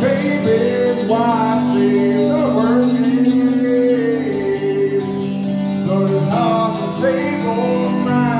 baby's wife sleeps are working. Notice how the to table mine.